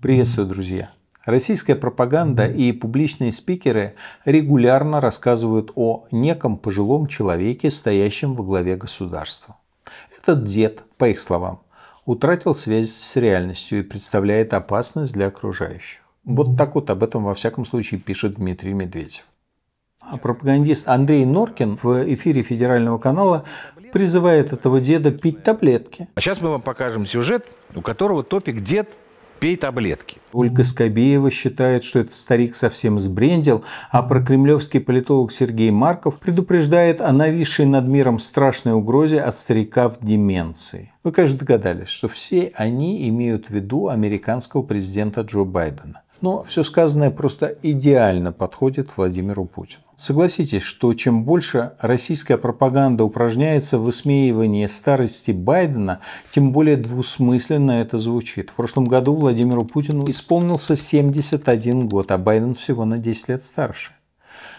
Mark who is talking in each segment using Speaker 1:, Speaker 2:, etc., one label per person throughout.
Speaker 1: Приветствую, друзья! Российская пропаганда и публичные спикеры регулярно рассказывают о неком пожилом человеке, стоящем во главе государства. Этот дед, по их словам, утратил связь с реальностью и представляет опасность для окружающих. Вот так вот об этом во всяком случае пишет Дмитрий Медведев. А пропагандист Андрей Норкин в эфире федерального канала призывает этого деда пить таблетки.
Speaker 2: А сейчас мы вам покажем сюжет, у которого топик «Дед пей таблетки».
Speaker 1: Ольга Скобеева считает, что этот старик совсем сбрендил, а прокремлевский политолог Сергей Марков предупреждает о нависшей над миром страшной угрозе от старика в деменции. Вы, конечно, догадались, что все они имеют в виду американского президента Джо Байдена. Но все сказанное просто идеально подходит Владимиру Путину. Согласитесь, что чем больше российская пропаганда упражняется в высмеивании старости Байдена, тем более двусмысленно это звучит. В прошлом году Владимиру Путину исполнился 71 год, а Байден всего на 10 лет старше.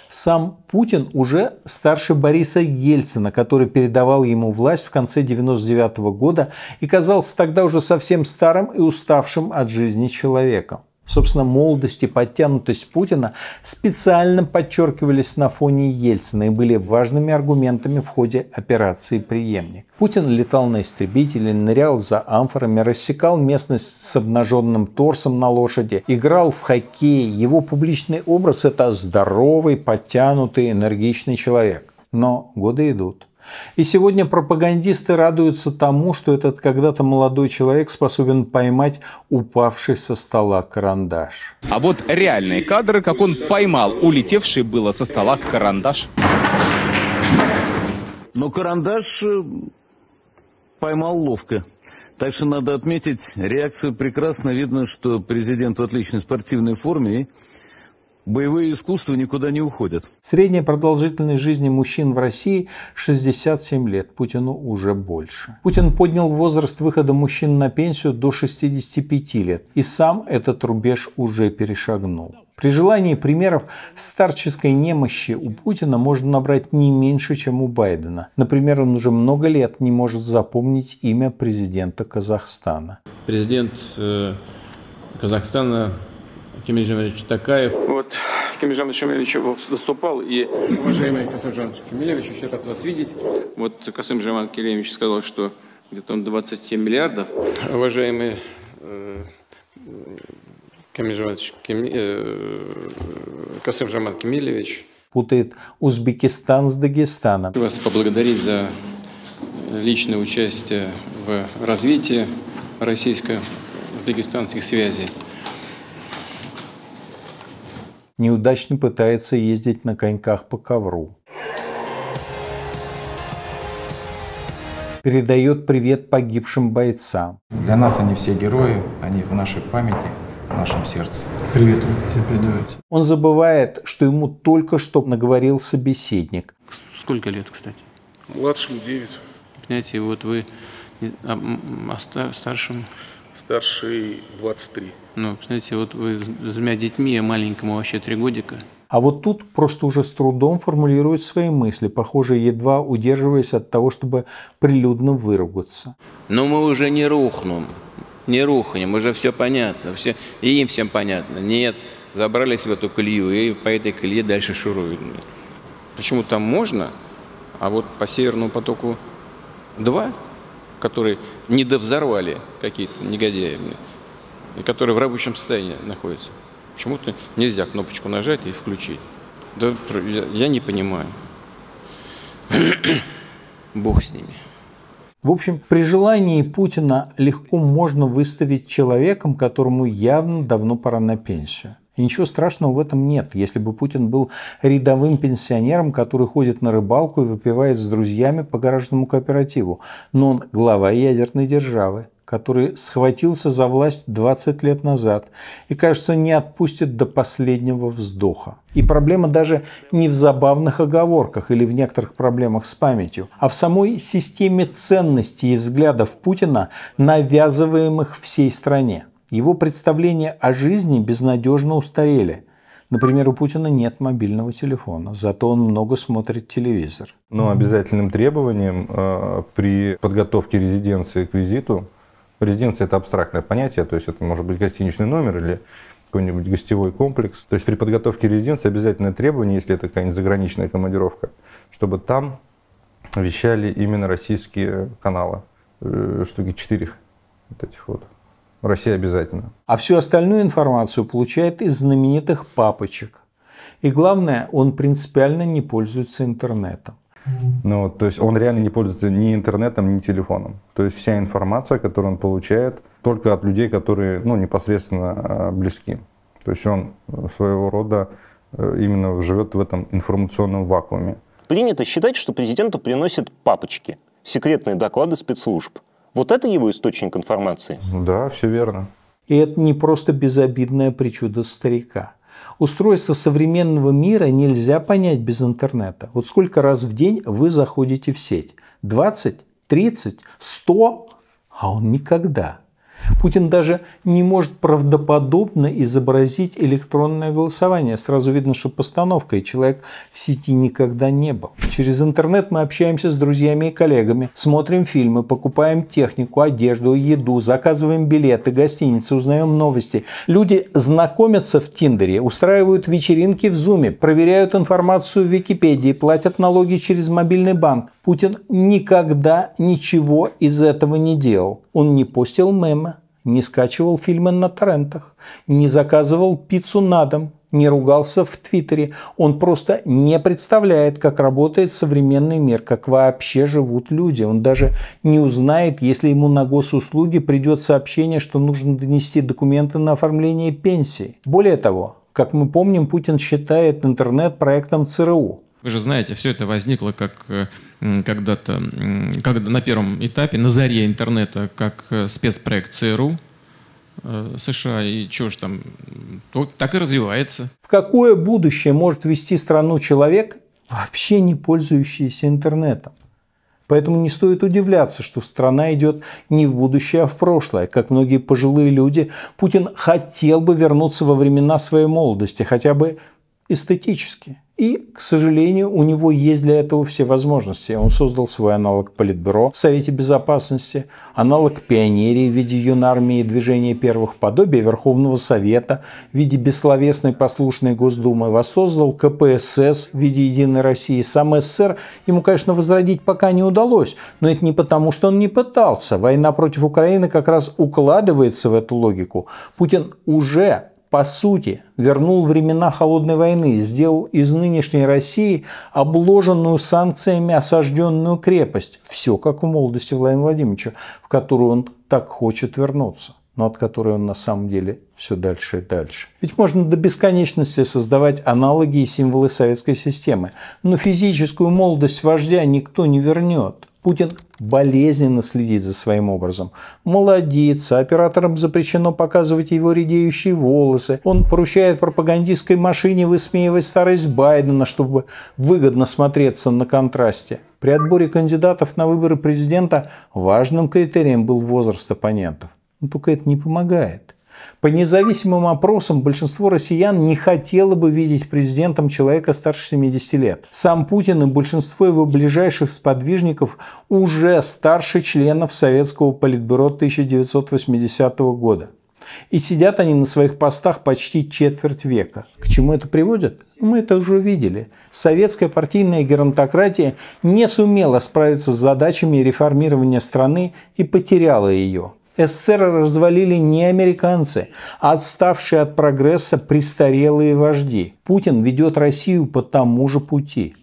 Speaker 1: Сам Путин уже старше Бориса Ельцина, который передавал ему власть в конце 99 года и казался тогда уже совсем старым и уставшим от жизни человеком. Собственно, молодость и подтянутость Путина специально подчеркивались на фоне Ельцина и были важными аргументами в ходе операции «Преемник». Путин летал на истребителе, нырял за амфорами, рассекал местность с обнаженным торсом на лошади, играл в хоккей. Его публичный образ – это здоровый, подтянутый, энергичный человек. Но годы идут. И сегодня пропагандисты радуются тому, что этот когда-то молодой человек способен поймать упавший со стола карандаш.
Speaker 3: А вот реальные кадры, как он поймал улетевший было со стола карандаш.
Speaker 4: Но карандаш э, поймал ловко. Так что надо отметить, реакцию прекрасно видно, что президент в отличной спортивной форме и Боевые искусства никуда не уходят.
Speaker 1: Средняя продолжительность жизни мужчин в России 67 лет, Путину уже больше. Путин поднял возраст выхода мужчин на пенсию до 65 лет, и сам этот рубеж уже перешагнул. При желании примеров старческой немощи у Путина можно набрать не меньше, чем у Байдена. Например, он уже много лет не может запомнить имя президента Казахстана.
Speaker 5: Президент э, Казахстана Кемель Жамилевич Такаев.
Speaker 6: Вот Кемель Жамилевич выступал и...
Speaker 5: Уважаемый Касым Жамилевич Кемелевич, еще рад вас видеть.
Speaker 6: Вот Касым Жаман Келемович сказал, что где-то он 27 миллиардов.
Speaker 5: Уважаемый э, Кемель Жаманович Кем, э, Касым Жаман Кемелевич.
Speaker 1: Путает Узбекистан с Дагестаном.
Speaker 5: Хочу вас поблагодарить за личное участие в развитии российско-узбекистанских связей
Speaker 1: неудачно пытается ездить на коньках по ковру. Передает привет погибшим бойцам.
Speaker 7: Для нас они все герои, они в нашей памяти, в нашем сердце.
Speaker 8: Привет, все передавайте.
Speaker 1: Он забывает, что ему только что наговорил собеседник.
Speaker 5: Сколько лет, кстати?
Speaker 9: Младшему 9.
Speaker 5: Понимаете, вот вы а, а старшим
Speaker 9: старший 23.
Speaker 5: Ну, знаете, вот вы с двумя детьми, а маленькому вообще три годика.
Speaker 1: А вот тут просто уже с трудом формулирует свои мысли, похоже, едва удерживаясь от того, чтобы прилюдно выругаться.
Speaker 10: Но мы уже не рухнем, не рухнем, уже все понятно, все, и им всем понятно. Нет, забрались в эту колею и по этой колее дальше шуруют.
Speaker 5: Почему там можно, а вот по Северному потоку 2 которые недовзорвали какие-то негодяи, и которые в рабочем состоянии находятся. Почему-то нельзя кнопочку нажать и включить. Да я, не понимаю.
Speaker 10: Бог с ними.
Speaker 1: В общем, при желании Путина легко можно выставить человеком, которому явно давно пора на пенсию. Ничего страшного в этом нет. Если бы Путин был рядовым пенсионером, который ходит на рыбалку и выпивает с друзьями по гаражному кооперативу. Но он глава ядерной державы, который схватился за власть 20 лет назад и, кажется, не отпустит до последнего вздоха. И проблема даже не в забавных оговорках или в некоторых проблемах с памятью, а в самой системе ценностей и взглядов Путина, навязываемых всей стране. Его представления о жизни безнадежно устарели. Например, у Путина нет мобильного телефона, зато он много смотрит телевизор.
Speaker 11: Но обязательным требованием э, при подготовке резиденции к визиту Резиденция – это абстрактное понятие, то есть это может быть гостиничный номер или какой-нибудь гостевой комплекс. То есть при подготовке резиденции обязательное требование, если это какая-нибудь заграничная командировка, чтобы там вещали именно российские каналы, э, штуки четыре вот этих вот. Россия обязательно.
Speaker 1: А всю остальную информацию получает из знаменитых папочек. И главное, он принципиально не пользуется интернетом.
Speaker 11: Ну, то есть он реально не пользуется ни интернетом, ни телефоном. То есть вся информация, которую он получает, только от людей, которые ну, непосредственно а, близки. То есть он своего рода э, именно живет в этом информационном вакууме.
Speaker 12: Принято считать, что президенту приносят папочки, секретные доклады спецслужб. Вот это его источник информации?
Speaker 11: Да, все верно.
Speaker 1: И это не просто безобидная причуда старика. Устройство современного мира нельзя понять без интернета. Вот сколько раз в день вы заходите в сеть? 20, 30, 100? А он никогда. Путин даже не может правдоподобно изобразить электронное голосование. Сразу видно, что постановка, и человек в сети никогда не был. Через интернет мы общаемся с друзьями и коллегами, смотрим фильмы, покупаем технику, одежду, еду, заказываем билеты, гостиницы, узнаем новости. Люди знакомятся в Тиндере, устраивают вечеринки в Зуме, проверяют информацию в Википедии, платят налоги через мобильный банк. Путин никогда ничего из этого не делал. Он не постил мемы, не скачивал фильмы на торрентах, не заказывал пиццу на дом, не ругался в Твиттере. Он просто не представляет, как работает современный мир, как вообще живут люди. Он даже не узнает, если ему на госуслуги придет сообщение, что нужно донести документы на оформление пенсии. Более того, как мы помним, Путин считает интернет проектом ЦРУ.
Speaker 13: Вы же знаете, все это возникло как э, когда-то, когда на первом этапе, на заре интернета, как э, спецпроект ЦРУ, э, США, и что ж там, то, так и развивается.
Speaker 1: В какое будущее может вести страну человек, вообще не пользующийся интернетом? Поэтому не стоит удивляться, что страна идет не в будущее, а в прошлое. Как многие пожилые люди, Путин хотел бы вернуться во времена своей молодости, хотя бы эстетически. И, к сожалению, у него есть для этого все возможности. Он создал свой аналог Политбюро в Совете Безопасности, аналог пионерии в виде юнармии движения первых подобий Верховного Совета в виде бессловесной послушной Госдумы, воссоздал КПСС в виде Единой России. Сам СССР ему, конечно, возродить пока не удалось, но это не потому, что он не пытался. Война против Украины как раз укладывается в эту логику. Путин уже по сути, вернул времена холодной войны, сделал из нынешней России обложенную санкциями осажденную крепость. Все как в молодости Владимира Владимировича, в которую он так хочет вернуться но от которой он на самом деле все дальше и дальше. Ведь можно до бесконечности создавать аналоги и символы советской системы, но физическую молодость вождя никто не вернет. Путин болезненно следит за своим образом. Молодится, операторам запрещено показывать его редеющие волосы. Он поручает пропагандистской машине высмеивать старость Байдена, чтобы выгодно смотреться на контрасте. При отборе кандидатов на выборы президента важным критерием был возраст оппонентов. Но только это не помогает. По независимым опросам большинство россиян не хотело бы видеть президентом человека старше 70 лет. Сам Путин и большинство его ближайших сподвижников уже старше членов Советского политбюро 1980 года. И сидят они на своих постах почти четверть века. К чему это приводит? Мы это уже видели. Советская партийная геронтократия не сумела справиться с задачами реформирования страны и потеряла ее. СССР развалили не американцы, а отставшие от прогресса престарелые вожди. Путин ведет Россию по тому же пути.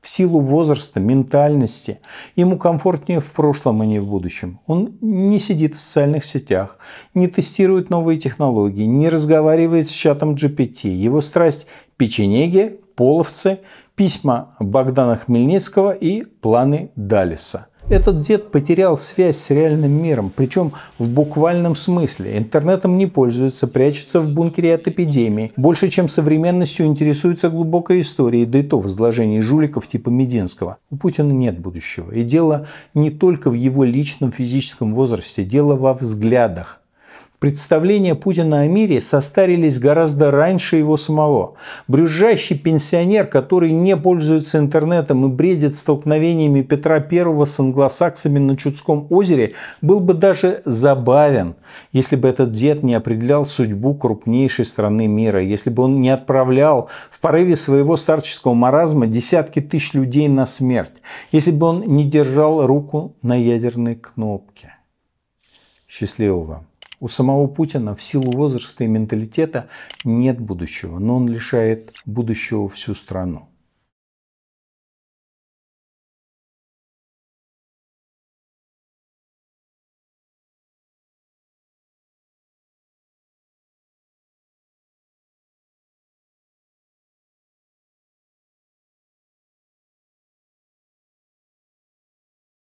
Speaker 1: В силу возраста, ментальности. Ему комфортнее в прошлом, а не в будущем. Он не сидит в социальных сетях, не тестирует новые технологии, не разговаривает с чатом GPT. Его страсть – печенеги, половцы, письма Богдана Хмельницкого и планы Далиса – этот дед потерял связь с реальным миром, причем в буквальном смысле. Интернетом не пользуется, прячется в бункере от эпидемии. Больше, чем современностью, интересуется глубокой историей, да и то в изложении жуликов типа Мединского. У Путина нет будущего. И дело не только в его личном физическом возрасте, дело во взглядах. Представления Путина о мире состарились гораздо раньше его самого. Брюзжащий пенсионер, который не пользуется интернетом и бредит столкновениями Петра I с англосаксами на Чудском озере, был бы даже забавен, если бы этот дед не определял судьбу крупнейшей страны мира, если бы он не отправлял в порыве своего старческого маразма десятки тысяч людей на смерть, если бы он не держал руку на ядерной кнопке. Счастливо вам! У самого Путина в силу возраста и менталитета нет будущего, но он лишает будущего всю страну.